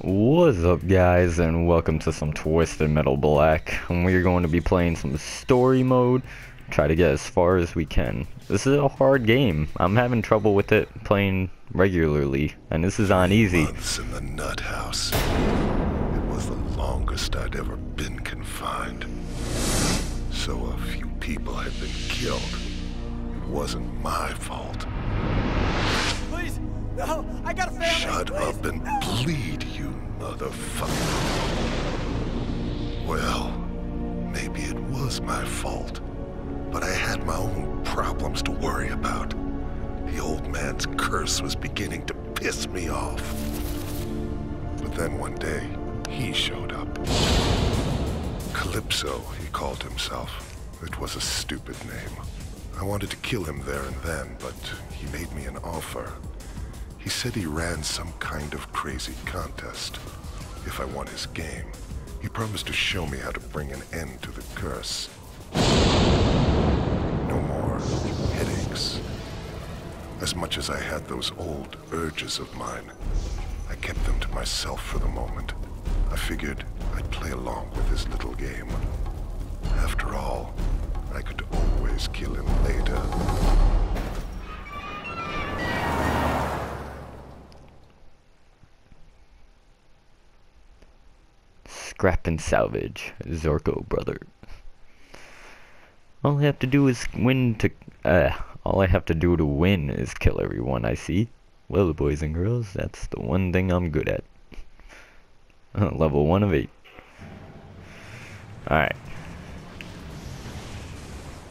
What's up guys and welcome to some Twisted Metal Black and we're going to be playing some story mode try to get as far as we can this is a hard game I'm having trouble with it playing regularly and this is on easy Months in the nut house. It was the longest I'd ever been confined. So a few people had been killed. It wasn't my fault. No, I got a family. Shut please. up and bleed, you motherfucker. Well, maybe it was my fault. But I had my own problems to worry about. The old man's curse was beginning to piss me off. But then one day, he showed up. Calypso, he called himself. It was a stupid name. I wanted to kill him there and then, but he made me an offer. He said he ran some kind of crazy contest. If I won his game, he promised to show me how to bring an end to the curse. No more headaches. As much as I had those old urges of mine, I kept them to myself for the moment. I figured I'd play along with his little game. After all, I could always kill him later. Scrap and salvage Zorko brother. All I have to do is win to uh all I have to do to win is kill everyone I see. Well boys and girls that's the one thing I'm good at. Level 1 of 8 Alright.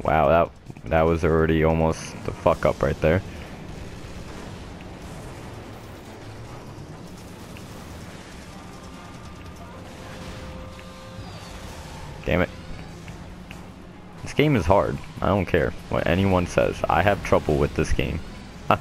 Wow, that that was already almost the fuck up right there. Damn it. This game is hard. I don't care what anyone says. I have trouble with this game. Huh.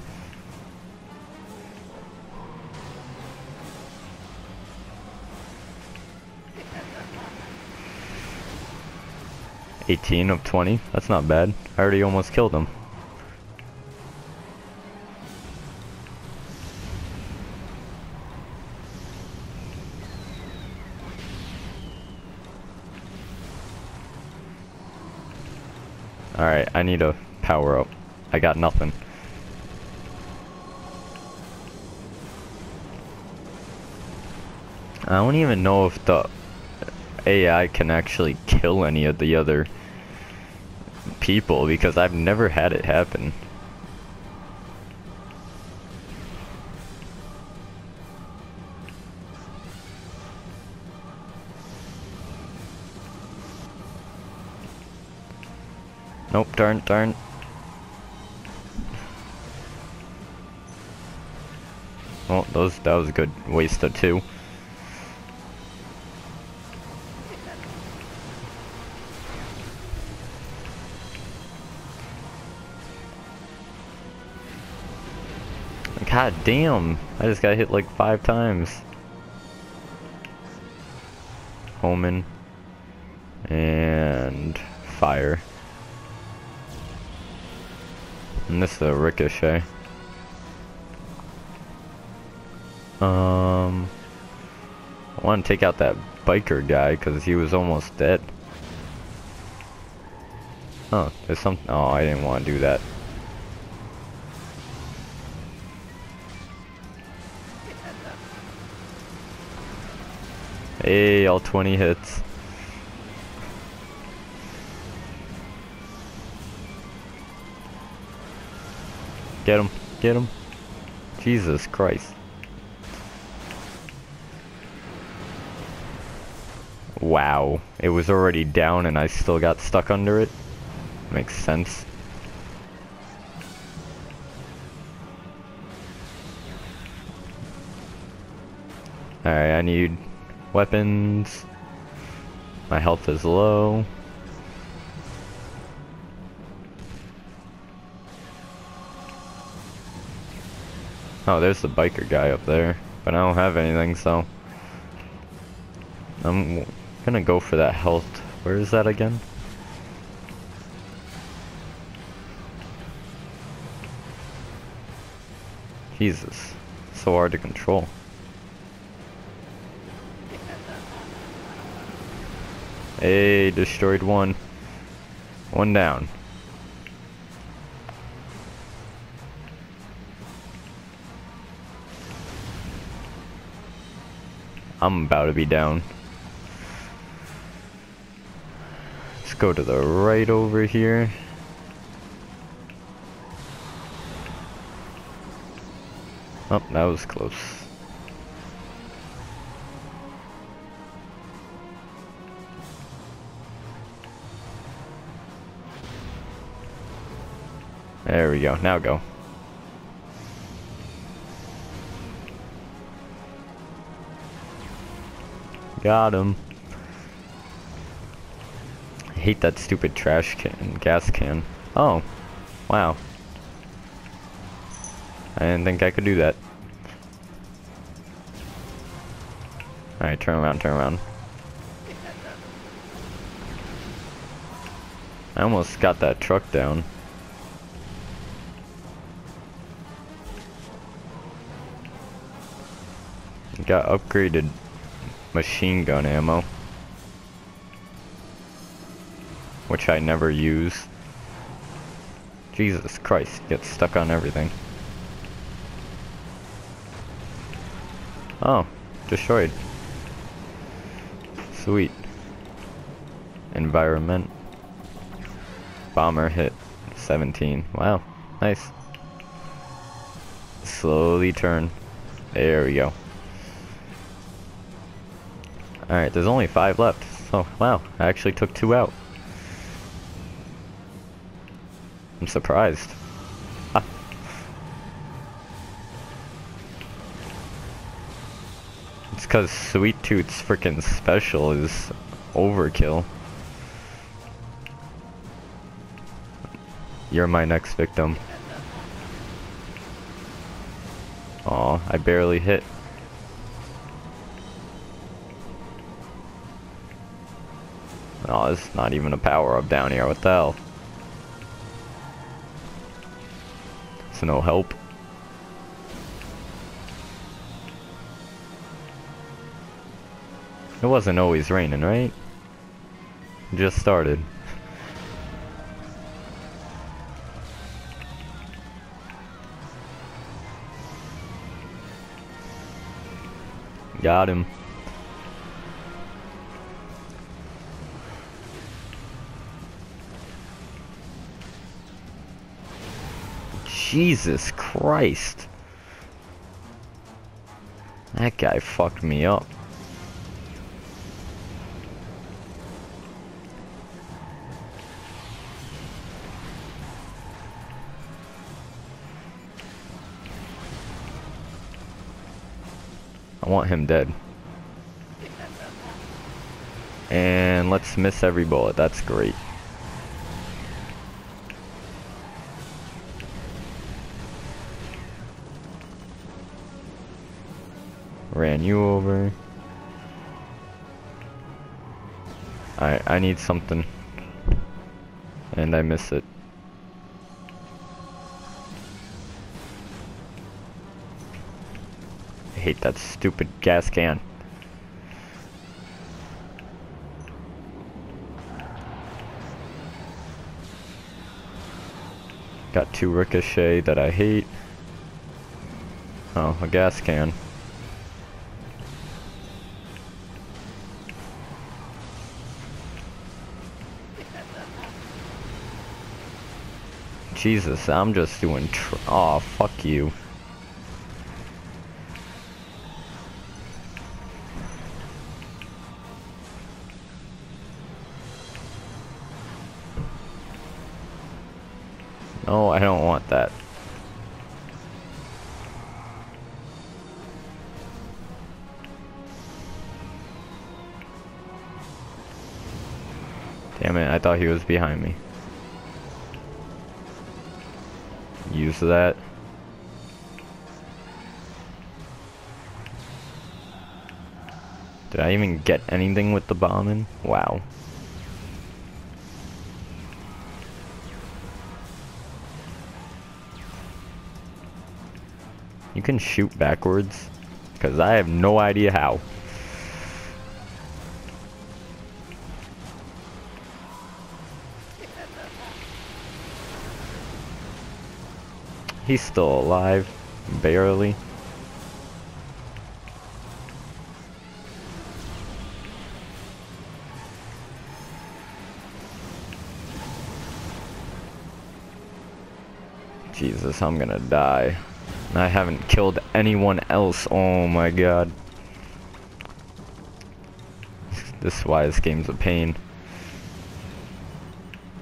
Eighteen of twenty. That's not bad. I already almost killed him. Alright, I need a power up. I got nothing. I don't even know if the AI can actually kill any of the other people because I've never had it happen. Nope, darn, darn. Well, those that was a good waste of two. God damn! I just got hit like five times. Omen and fire. This is a ricochet. Um, I want to take out that biker guy because he was almost dead. Oh, there's some. Oh, I didn't want to do that. Hey, all 20 hits. Get him, get him. Jesus Christ. Wow, it was already down and I still got stuck under it. Makes sense. Alright, I need weapons. My health is low. Oh, there's the biker guy up there. But I don't have anything, so... I'm gonna go for that health. Where is that again? Jesus. So hard to control. Hey, destroyed one. One down. I'm about to be down. Let's go to the right over here. Oh, that was close. There we go. Now go. Got him. I hate that stupid trash can, gas can. Oh, wow. I didn't think I could do that. Alright, turn around, turn around. I almost got that truck down. Got upgraded machine gun ammo. Which I never use. Jesus Christ, get stuck on everything. Oh, destroyed. Sweet. Environment. Bomber hit 17. Wow, nice. Slowly turn. There we go. Alright, there's only five left. Oh, wow, I actually took two out. I'm surprised. It's cause Sweet Tooth's freaking special is overkill. You're my next victim. Aw, I barely hit. Oh, it's not even a power up down here. What the hell? It's no help. It wasn't always raining, right? Just started. Got him. Jesus Christ. That guy fucked me up. I want him dead. And let's miss every bullet. That's great. Ran you over. I I need something. And I miss it. I hate that stupid gas can. Got two ricochet that I hate. Oh, a gas can. Jesus, I'm just doing tr- oh fuck you. No, I don't want that. Damn it, I thought he was behind me. Use that. Did I even get anything with the bombing? Wow. You can shoot backwards? Because I have no idea how. He's still alive. Barely. Jesus, I'm gonna die. I haven't killed anyone else. Oh my god. This is why this game's a pain.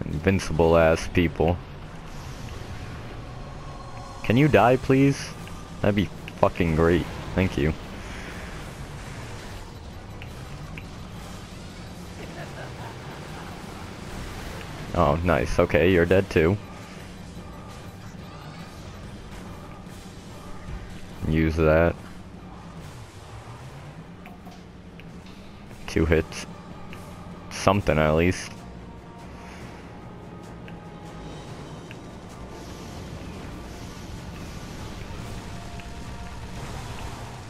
Invincible ass people. Can you die, please? That'd be fucking great. Thank you. Oh, nice. Okay, you're dead too. Use that. Two hits. Something at least.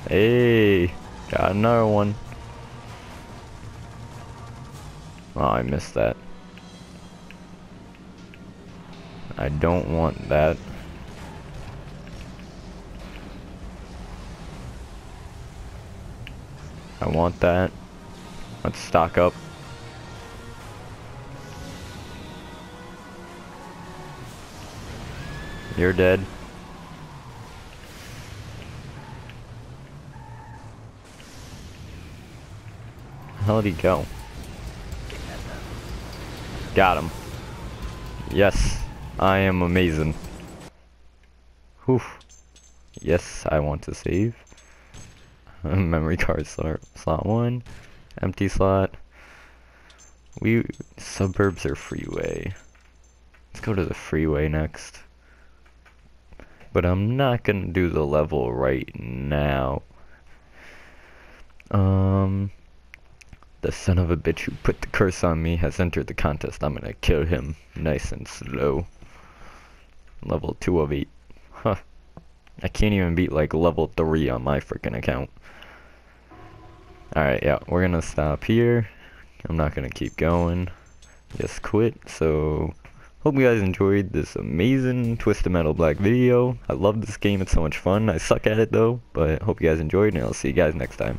Hey, got another one. Oh, I missed that. I don't want that. I want that. Let's stock up. You're dead. How'd he go? Got him. Yes, I am amazing. Whew. Yes, I want to save. Memory card slot, slot 1. Empty slot. We, suburbs or freeway? Let's go to the freeway next. But I'm not gonna do the level right now. Um... The son of a bitch who put the curse on me has entered the contest. I'm gonna kill him nice and slow. Level 2 of 8. Huh. I can't even beat like level 3 on my freaking account. Alright, yeah, we're gonna stop here. I'm not gonna keep going. Just quit. So, hope you guys enjoyed this amazing Twisted Metal Black video. I love this game, it's so much fun. I suck at it though, but hope you guys enjoyed, and I'll see you guys next time.